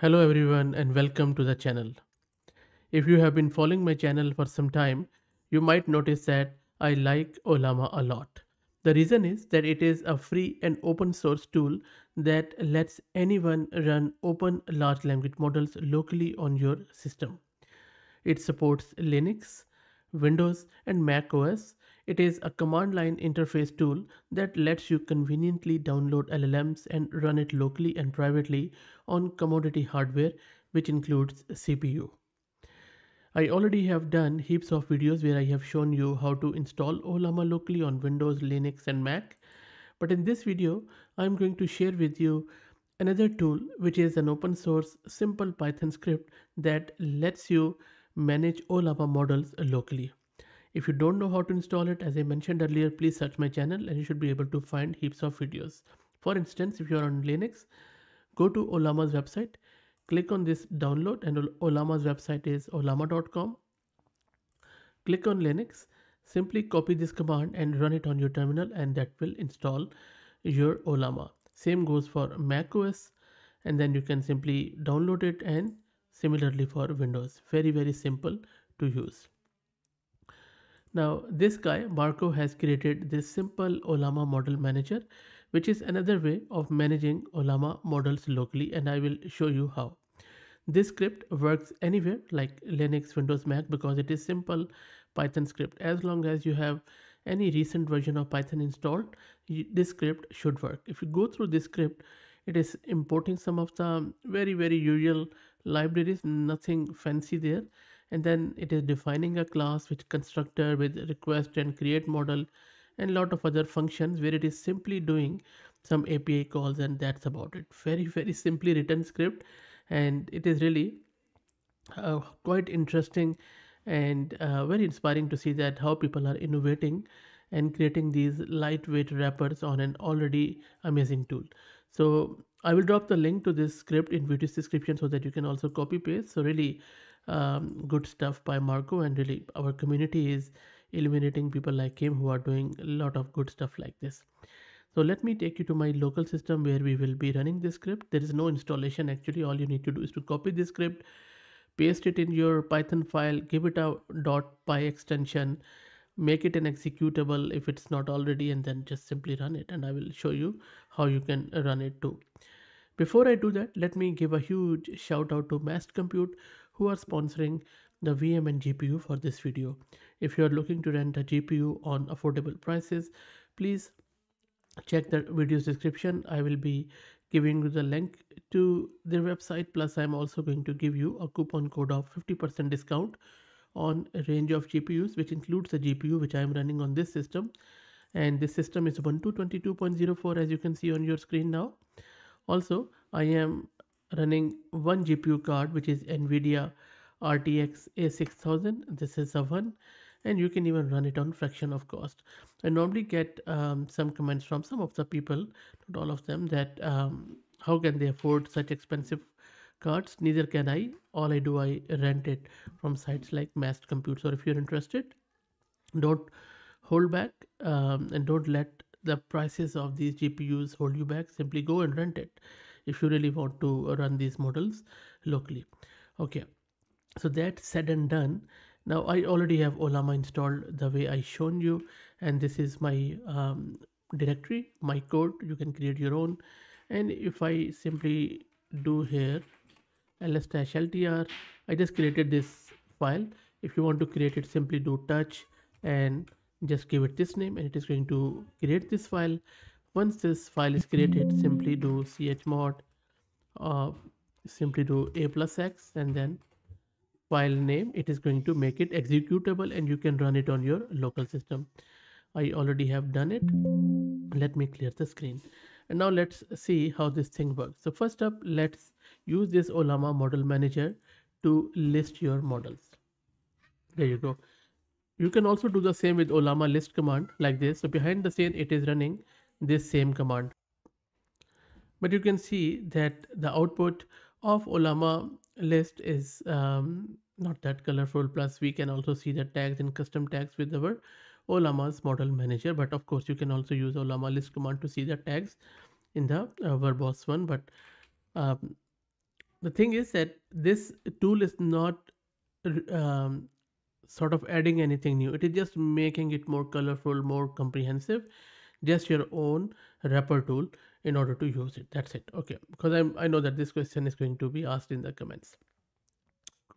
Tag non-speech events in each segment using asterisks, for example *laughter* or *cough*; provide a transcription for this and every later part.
Hello everyone and welcome to the channel. If you have been following my channel for some time, you might notice that I like Ollama a lot. The reason is that it is a free and open source tool that lets anyone run open large language models locally on your system. It supports Linux, Windows, and Mac OS. It is a command line interface tool that lets you conveniently download LLMs and run it locally and privately on commodity hardware, which includes CPU. I already have done heaps of videos where I have shown you how to install Ollama locally on Windows, Linux, and Mac. But in this video, I'm going to share with you another tool which is an open source simple Python script that lets you manage Ollama models locally. If you don't know how to install it, as I mentioned earlier, please search my channel and you should be able to find heaps of videos. For instance, if you're on Linux, go to Ollama's website, click on this download and Ollama's website is ollama.com. Click on Linux, simply copy this command and run it on your terminal and that will install your Ollama. Same goes for Mac OS and then you can simply download it and similarly for Windows. Very, very simple to use. Now this guy Marco has created this simple Ollama model manager which is another way of managing Ollama models locally and I will show you how. This script works anywhere like Linux, Windows, Mac because it is simple Python script. As long as you have any recent version of Python installed, this script should work. If you go through this script, it is importing some of the very, very usual libraries, nothing fancy there. And then it is defining a class with constructor with request and create model and lot of other functions where it is simply doing some API calls and that's about it. Very, very simply written script and it is really uh, quite interesting and uh, very inspiring to see that how people are innovating and creating these lightweight wrappers on an already amazing tool. So I will drop the link to this script in video description so that you can also copy paste. So really um, good stuff by Marco and really our community is illuminating people like him who are doing a lot of good stuff like this. So let me take you to my local system where we will be running this script. There is no installation actually. All you need to do is to copy this script, paste it in your Python file, give it a .py extension, make it an executable if it's not already, and then just simply run it. And I will show you how you can run it too. Before I do that, let me give a huge shout out to Massed Compute who are sponsoring the VM and GPU for this video. If you are looking to rent a GPU on affordable prices, please check the video's description. I will be giving you the link to their website. Plus i'm also going to give you a coupon code of 50% discount on a range of gpus which includes the gpu which i am running on this system. And this system is ubuntu 22.04 as you can see on your screen now. Also i am running one gpu card which is nvidia rtx a6000 this is a one and you can even run it on fraction of cost. I normally get um, some comments from some of the people, not all of them, that um, how can they afford such expensive cards? Neither can I. All I do, I rent it from sites like Massed Compute. So if you're interested, don't hold back um, and don't let the prices of these GPUs hold you back. Simply go and rent it if you really want to run these models locally. Okay, so that said and done now I already have Ollama installed the way I shown you and this is my um, directory, my code, you can create your own. And if I simply do here ls-ltr, I just created this file. If you want to create it, simply do touch and just give it this name and it is going to create this file. Once this file is created, simply do chmod, uh, simply do a plus x and then file name. It is going to make it executable and you can run it on your local system. I already have done it. Let me clear the screen. And now let's see how this thing works. So first up let's use this ollama model manager to list your models. There you go. You can also do the same with ollama list command like this. So behind the scene it is running this same command but you can see that the output of Ollama list is um, not that colorful. Plus, we can also see the tags and custom tags with our Ollama's model manager. But of course, you can also use Ollama list command to see the tags in the uh, verbose one. But um, the thing is that this tool is not um, sort of adding anything new. It is just making it more colorful, more comprehensive, just your own wrapper tool in order to use it. That's it. Okay, because I'm I know that this question is going to be asked in the comments.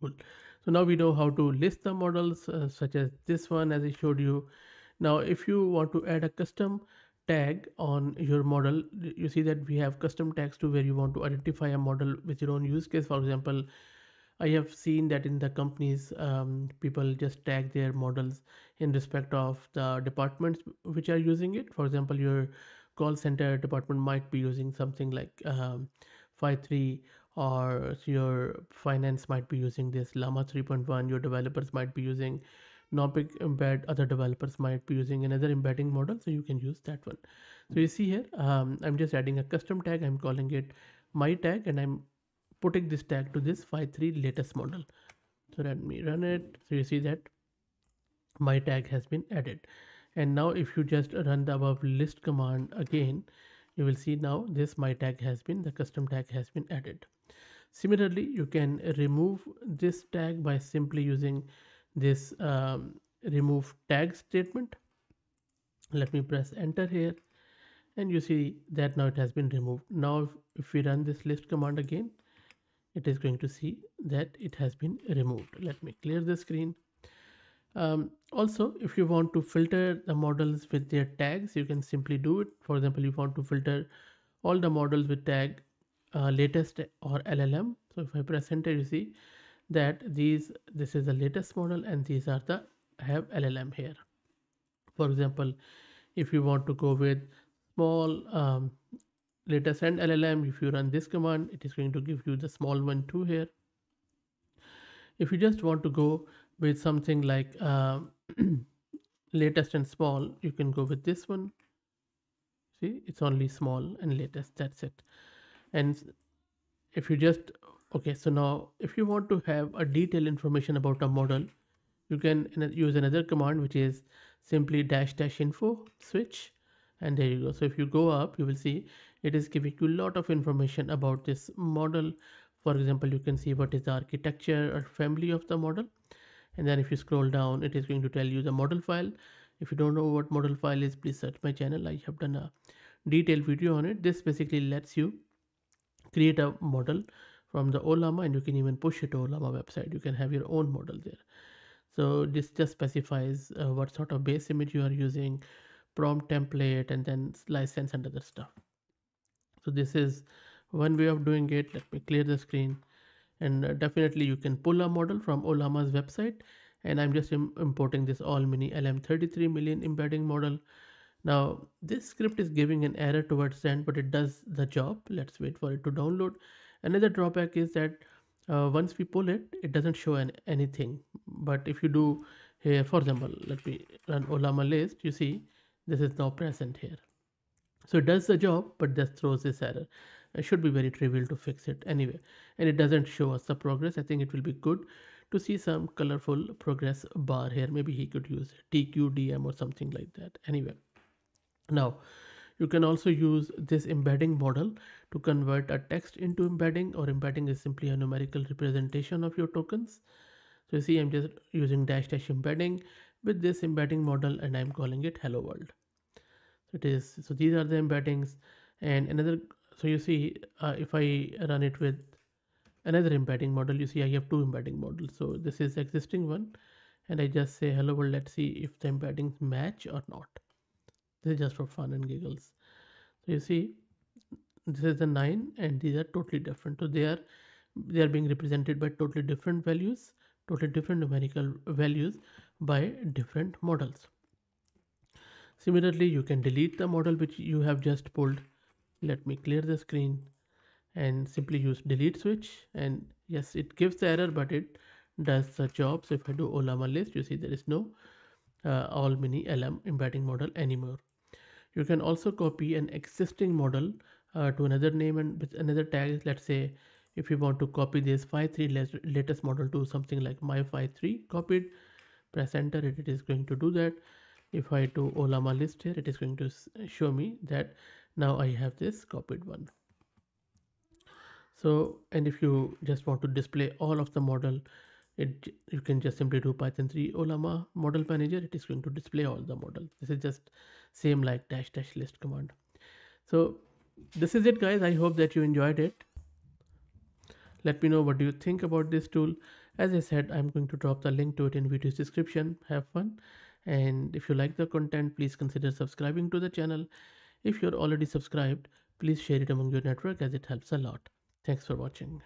Cool. So now we know how to list the models uh, such as this one as I showed you. Now if you want to add a custom tag on your model, you see that we have custom tags to where you want to identify a model with your own use case. For example, I have seen that in the companies, um, people just tag their models in respect of the departments which are using it. For example, your call center department might be using something like um, Phi3 or your finance might be using this Llama 3.1. Your developers might be using Nomic Embed. Other developers might be using another embedding model. So you can use that one. So you see here, um, I'm just adding a custom tag. I'm calling it my tag and I'm putting this tag to this Phi3 latest model. So let me run it. So you see that my tag has been added. And now if you just run the above list command again, you will see now this my tag has been, the custom tag has been added. Similarly, you can remove this tag by simply using this um, remove tag statement. Let me press enter here and you see that now it has been removed. Now if, if we run this list command again, it is going to see that it has been removed. Let me clear the screen. Um, also, if you want to filter the models with their tags, you can simply do it. For example, you want to filter all the models with tag uh, latest or LLM. So if I press enter, you see that these this is the latest model and these are the have LLM here. For example, if you want to go with small um, latest and LLM, if you run this command, it is going to give you the small one too here. If you just want to go with something like uh, *clears throat* latest and small, you can go with this one. See, it's only small and latest, that's it. And if you just, okay, so now if you want to have a detailed information about a model, you can use another command, which is simply dash dash info switch. And there you go. So if you go up, you will see it is giving you a lot of information about this model. For example you can see what is the architecture or family of the model. And then if you scroll down it is going to tell you the model file. If you don't know what model file is please search my channel. I have done a detailed video on it. This basically lets you create a model from the Ollama and you can even push it to Ollama website. You can have your own model there. So this just specifies uh, what sort of base image you are using prompt template and then license and other stuff so this is one way of doing it. Let me clear the screen. And uh, definitely you can pull a model from ollama's website. And I'm just Im importing this all mini LM33 million embedding model. Now this script is giving an error towards the end but it does the job. Let's wait for it to download. Another drawback is that uh, once we pull it it doesn't show an, anything. But if you do here for example let me run olama list. You see this is now present here so it does the job, but just throws this error. It should be very trivial to fix it anyway. And it doesn't show us the progress. I think it will be good to see some colorful progress bar here. Maybe he could use TQDM or something like that. Anyway, now you can also use this embedding model to convert a text into embedding or embedding is simply a numerical representation of your tokens. So you see, I'm just using dash dash embedding with this embedding model and I'm calling it hello world it is. So these are the embeddings. And another so you see uh, if I run it with another embedding model you see I have two embedding models. So this is existing one. And I just say hello world let's see if the embeddings match or not. This is just for fun and giggles. So you see this is the 9 and these are totally different. So they are they are being represented by totally different values totally different numerical values by different models Similarly, you can delete the model which you have just pulled. Let me clear the screen and simply use delete switch. And yes, it gives the error, but it does the job. So if I do Ollama list, you see there is no uh, all-MiniLM embedding model anymore. You can also copy an existing model uh, to another name and with another tag. Let's say if you want to copy this Phi3 latest model to something like my Phi3 copied, press enter, it is going to do that if I do Ollama list here it is going to show me that now I have this copied one So, and if you just want to display all of the model, it you can just simply do Python 3 Ollama model manager. It is going to display all the model. This is just same like dash dash list command. So this is it guys. I hope that you enjoyed it. Let me know what do you think about this tool. As I said, I'm going to drop the link to it in video's description. Have fun. And if you like the content, please consider subscribing to the channel. If you're already subscribed, please share it among your network as it helps a lot. Thanks for watching.